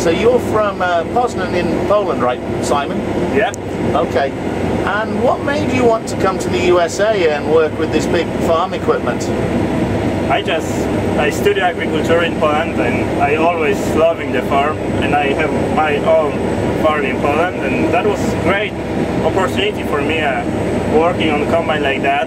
So you're from uh, Poznan in Poland, right, Szymon? Yeah. Okay. And what made you want to come to the USA and work with this big farm equipment? I just I study agriculture in Poland and I always loving the farm and I have my own farm in Poland and that was great opportunity for me uh, working on a combine like that.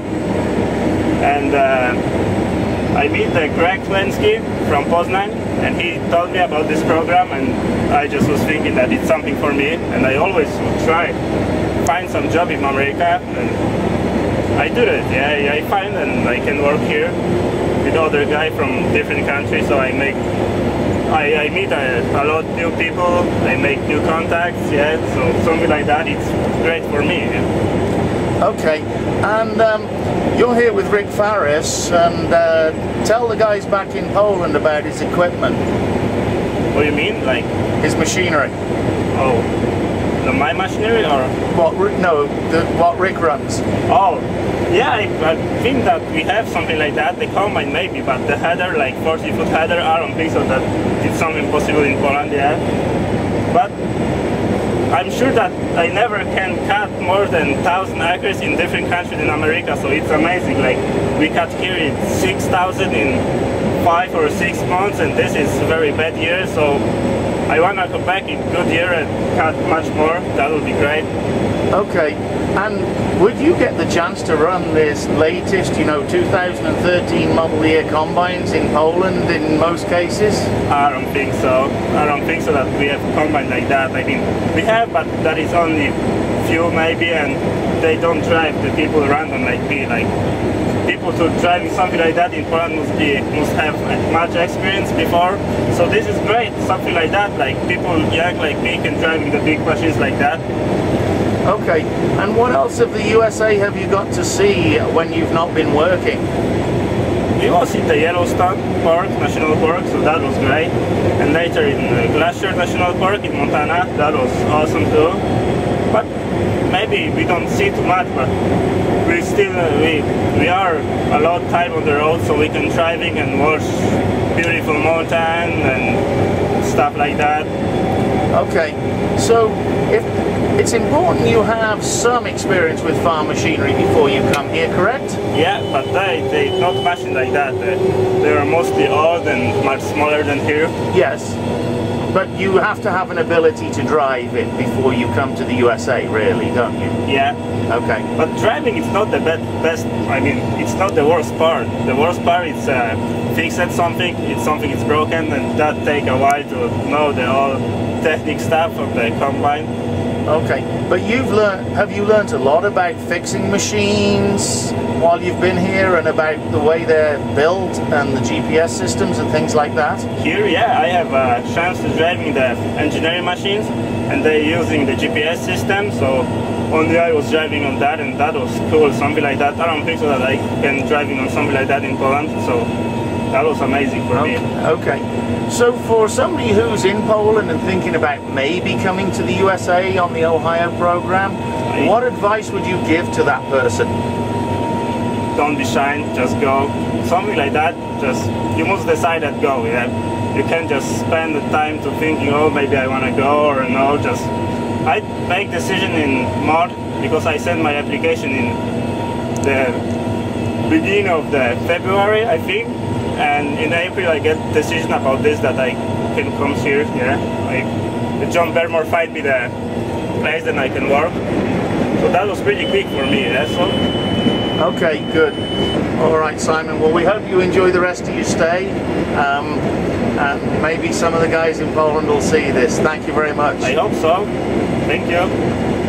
And uh, I meet uh, Greg Klensky from Poznan and he told me about this program and I just was thinking that it's something for me and I always would try find some job in America and I do it, yeah, I find and I can work here with other guy from different countries so I make I, I meet a, a lot new people, I make new contacts, yeah, so something like that, it's great for me. Yeah. Okay, and um, you're here with Rick Faris, and uh, tell the guys back in Poland about his equipment. What do you mean, like? His machinery. Oh, the my machinery or? What? No, the, what Rick runs. Oh, yeah, I, I, think that we have something like that. The combine maybe, but the header, like 40 foot header, I don't think so that it's something possible in Poland, yeah. But I'm sure that I never can cut more than 1,000 acres in different countries in America, so it's amazing. Like, we cut here in 6,000 in five or six months, and this is very bad year, so I want to come back in good year and cut much more. That would be great. Okay, and would you get the chance to run this latest, you know, 2013 model year combines in Poland in most cases? I don't think so. I don't think so that we have combine like that. I mean, we have, but that is only few maybe, and they don't drive the people random like me. Like people to driving something like that in Poland must be must have much experience before. So this is great, something like that. Like people young like me can driving the big machines like that. Okay, and what else of the USA have you got to see when you've not been working? We was in the Yellowstone Park, National Park, so that was great. And later in Glacier National Park in Montana, that was awesome too. But maybe we don't see too much, but we still, uh, we, we are a lot of time on the road, so we can driving and watch beautiful mountain and stuff like that. Okay, so if it's important you have some experience with farm machinery before you come here, correct? Yeah, but they they not machine like that. They, they are mostly old and much smaller than here. Yes, but you have to have an ability to drive it before you come to the USA, really, don't you? Yeah. Okay. But driving is not the best. Best. I mean, it's not the worst part. The worst part is uh, fix it something. It's something is broken, and that take a while to know the all technique stuff of the combine. Okay, but you've learned, have you learned a lot about fixing machines while you've been here and about the way they're built and the GPS systems and things like that? Here, yeah, I have a chance to driving the engineering machines and they're using the GPS system, so only I was driving on that and that was cool, something like that. I don't think so that I can driving on something like that in Poland, so that was amazing for okay. me. Okay. So for somebody who's in Poland and thinking about maybe coming to the USA on the Ohio program, Right. what advice would you give to that person? Don't be shy, just go. Something like that, just, you must decide and go, yeah. You can't just spend the time to thinking, oh, maybe I want to go or no, just, I make decision in March because I sent my application in the beginning of the February, I think, and in April I get decision about this that I can come here, yeah. I, John Bermore find me the place that I can work. So that was pretty quick for me, yeah, so Okay, good. All right, Szymon. Well, we hope you enjoy the rest of your stay. Um, and maybe some of the guys in Poland will see this. Thank you very much. I hope so. Thank you.